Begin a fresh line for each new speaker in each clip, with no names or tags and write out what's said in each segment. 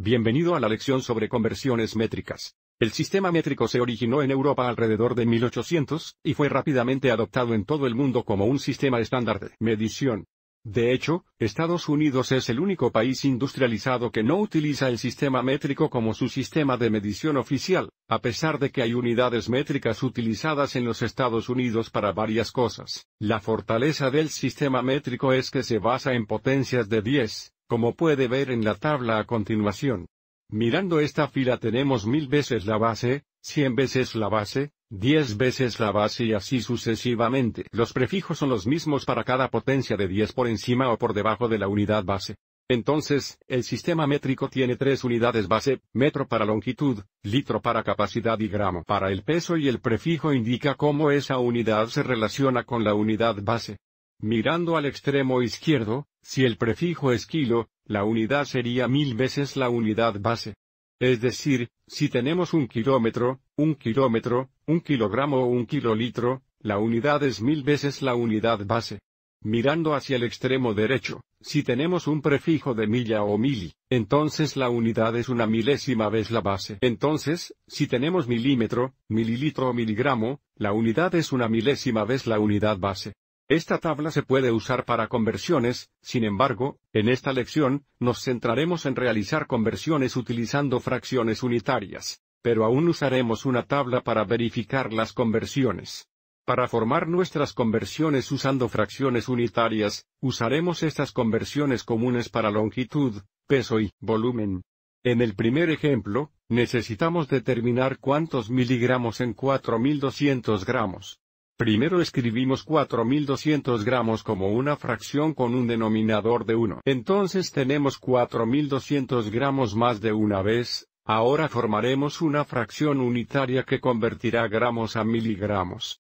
Bienvenido a la lección sobre conversiones métricas. El sistema métrico se originó en Europa alrededor de 1800, y fue rápidamente adoptado en todo el mundo como un sistema estándar de medición. De hecho, Estados Unidos es el único país industrializado que no utiliza el sistema métrico como su sistema de medición oficial, a pesar de que hay unidades métricas utilizadas en los Estados Unidos para varias cosas. La fortaleza del sistema métrico es que se basa en potencias de 10, como puede ver en la tabla a continuación. Mirando esta fila tenemos mil veces la base, cien veces la base, diez veces la base y así sucesivamente. Los prefijos son los mismos para cada potencia de 10 por encima o por debajo de la unidad base. Entonces, el sistema métrico tiene tres unidades base, metro para longitud, litro para capacidad y gramo para el peso y el prefijo indica cómo esa unidad se relaciona con la unidad base. Mirando al extremo izquierdo, si el prefijo es kilo, la unidad sería mil veces la unidad base. Es decir, si tenemos un kilómetro, un kilómetro, un kilogramo o un kilolitro, la unidad es mil veces la unidad base. Mirando hacia el extremo derecho, si tenemos un prefijo de milla o mili, entonces la unidad es una milésima vez la base. Entonces, si tenemos milímetro, mililitro o miligramo, la unidad es una milésima vez la unidad base. Esta tabla se puede usar para conversiones, sin embargo, en esta lección, nos centraremos en realizar conversiones utilizando fracciones unitarias, pero aún usaremos una tabla para verificar las conversiones. Para formar nuestras conversiones usando fracciones unitarias, usaremos estas conversiones comunes para longitud, peso y volumen. En el primer ejemplo, necesitamos determinar cuántos miligramos en 4200 gramos. Primero escribimos 4200 gramos como una fracción con un denominador de 1. Entonces tenemos 4200 gramos más de una vez, ahora formaremos una fracción unitaria que convertirá gramos a miligramos.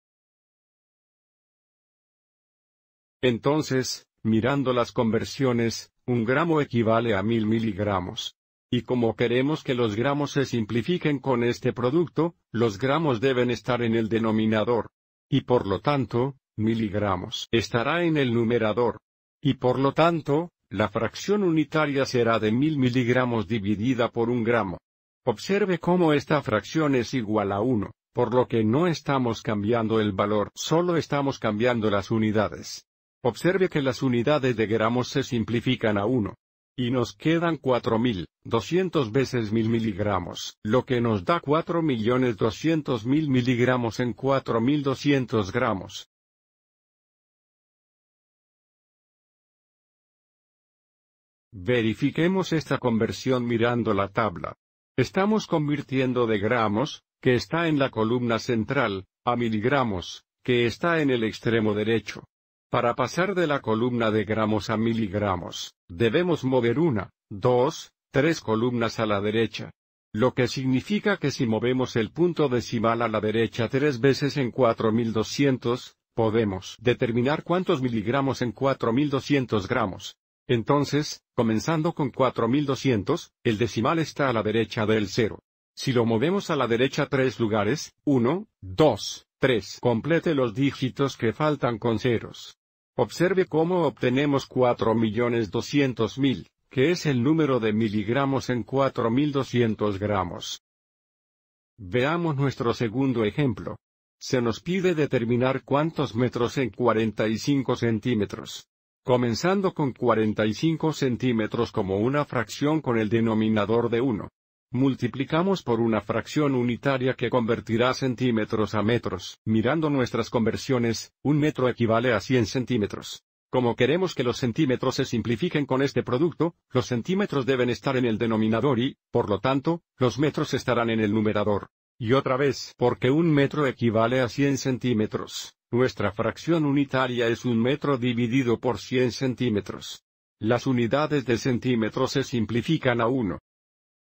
Entonces, mirando las conversiones, un gramo equivale a mil miligramos. Y como queremos que los gramos se simplifiquen con este producto, los gramos deben estar en el denominador y por lo tanto, miligramos estará en el numerador. Y por lo tanto, la fracción unitaria será de mil miligramos dividida por un gramo. Observe cómo esta fracción es igual a 1, por lo que no estamos cambiando el valor, solo estamos cambiando las unidades. Observe que las unidades de gramos se simplifican a 1. Y nos quedan 4.200 veces mil miligramos, lo que nos da 4.200.000 miligramos en 4.200 gramos. Verifiquemos esta conversión mirando la tabla. Estamos convirtiendo de gramos, que está en la columna central, a miligramos, que está en el extremo derecho. Para pasar de la columna de gramos a miligramos, debemos mover una, dos, tres columnas a la derecha. Lo que significa que si movemos el punto decimal a la derecha tres veces en 4200, podemos determinar cuántos miligramos en 4200 gramos. Entonces, comenzando con 4200, el decimal está a la derecha del cero. Si lo movemos a la derecha tres lugares, 1, 2, 3, complete los dígitos que faltan con ceros. Observe cómo obtenemos 4.200.000, que es el número de miligramos en 4.200 gramos. Veamos nuestro segundo ejemplo. Se nos pide determinar cuántos metros en 45 centímetros. Comenzando con 45 centímetros como una fracción con el denominador de 1 multiplicamos por una fracción unitaria que convertirá centímetros a metros. Mirando nuestras conversiones, un metro equivale a 100 centímetros. Como queremos que los centímetros se simplifiquen con este producto, los centímetros deben estar en el denominador y, por lo tanto, los metros estarán en el numerador. Y otra vez, porque un metro equivale a 100 centímetros, nuestra fracción unitaria es un metro dividido por 100 centímetros. Las unidades de centímetros se simplifican a 1.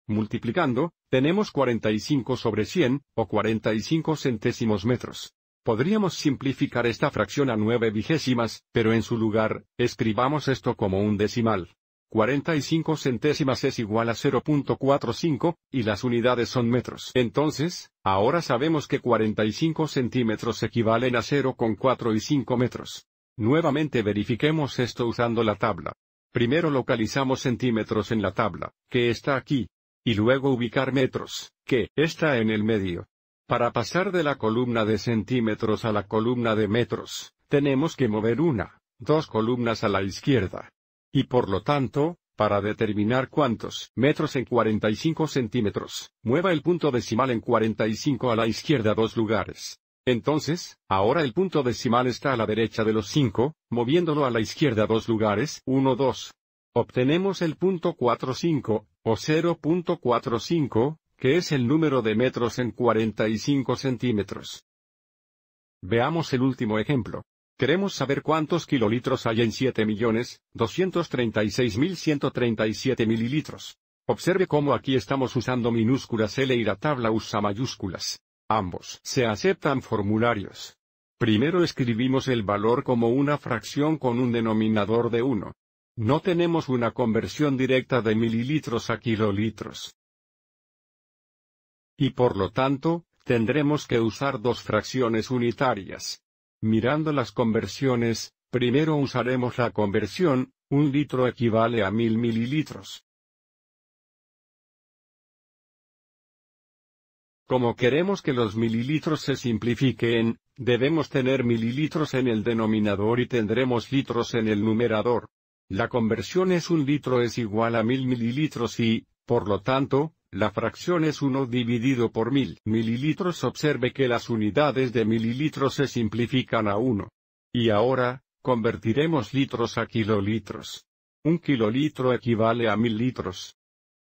Multiplicando, tenemos 45 sobre 100, o 45 centésimos metros. Podríamos simplificar esta fracción a 9 vigésimas, pero en su lugar, escribamos esto como un decimal. 45 centésimas es igual a 0.45, y las unidades son metros. Entonces, ahora sabemos que 45 centímetros equivalen a 0,4 y 5 metros. Nuevamente verifiquemos esto usando la tabla. Primero localizamos centímetros en la tabla, que está aquí. Y luego ubicar metros, que está en el medio. Para pasar de la columna de centímetros a la columna de metros, tenemos que mover una, dos columnas a la izquierda. Y por lo tanto, para determinar cuántos metros en 45 centímetros, mueva el punto decimal en 45 a la izquierda dos lugares. Entonces, ahora el punto decimal está a la derecha de los 5, moviéndolo a la izquierda dos lugares, 1, 2. Obtenemos el punto 45, o 0.45, que es el número de metros en 45 centímetros. Veamos el último ejemplo. Queremos saber cuántos kilolitros hay en 7.236.137 mililitros. Observe cómo aquí estamos usando minúsculas L y la tabla usa mayúsculas. Ambos se aceptan formularios. Primero escribimos el valor como una fracción con un denominador de 1. No tenemos una conversión directa de mililitros a kilolitros. Y por lo tanto, tendremos que usar dos fracciones unitarias. Mirando las conversiones, primero usaremos la conversión, un litro equivale a mil mililitros. Como queremos que los mililitros se simplifiquen, debemos tener mililitros en el denominador y tendremos litros en el numerador. La conversión es un litro es igual a mil mililitros y, por lo tanto, la fracción es 1 dividido por mil mililitros. Observe que las unidades de mililitros se simplifican a 1. Y ahora, convertiremos litros a kilolitros. Un kilolitro equivale a mil litros.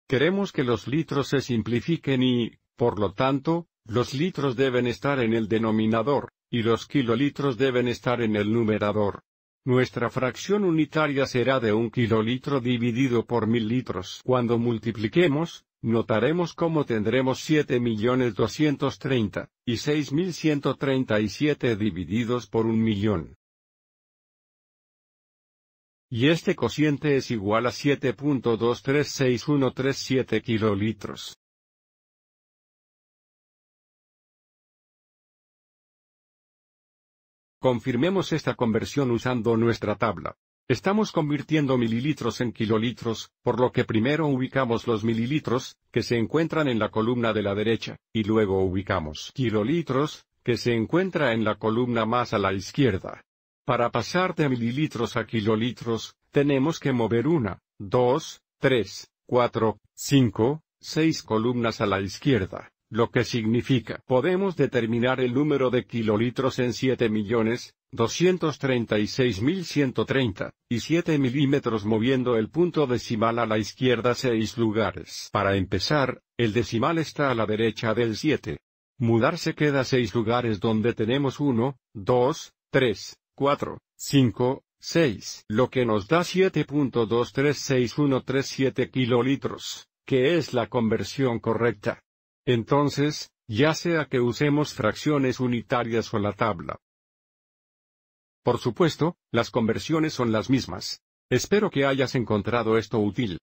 Queremos que los litros se simplifiquen y, por lo tanto, los litros deben estar en el denominador, y los kilolitros deben estar en el numerador. Nuestra fracción unitaria será de un kilolitro dividido por mil litros. Cuando multipliquemos, notaremos cómo tendremos 7.230, y 6.137 divididos por un millón. Y este cociente es igual a 7.236137 kilolitros. Confirmemos esta conversión usando nuestra tabla. Estamos convirtiendo mililitros en kilolitros, por lo que primero ubicamos los mililitros, que se encuentran en la columna de la derecha, y luego ubicamos kilolitros, que se encuentra en la columna más a la izquierda. Para pasar de mililitros a kilolitros, tenemos que mover una, dos, tres, cuatro, cinco, seis columnas a la izquierda lo que significa podemos determinar el número de kilolitros en 7 millones, 236.130, y 7 milímetros moviendo el punto decimal a la izquierda 6 lugares. Para empezar, el decimal está a la derecha del 7. Mudarse queda 6 lugares donde tenemos 1, 2, 3, 4, 5, 6, lo que nos da 7.236137 kilolitros, que es la conversión correcta. Entonces, ya sea que usemos fracciones unitarias o la tabla. Por supuesto, las conversiones son las mismas. Espero que hayas encontrado esto útil.